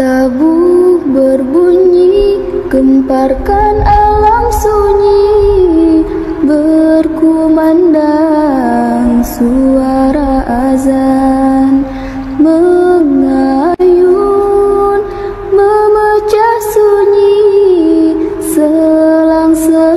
Tabuk berbunyi Gemparkan alam sunyi Berkumandang suara azan. Mengayun memecah sunyi Selang-selang